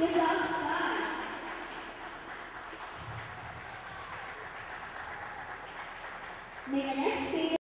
outside. May the next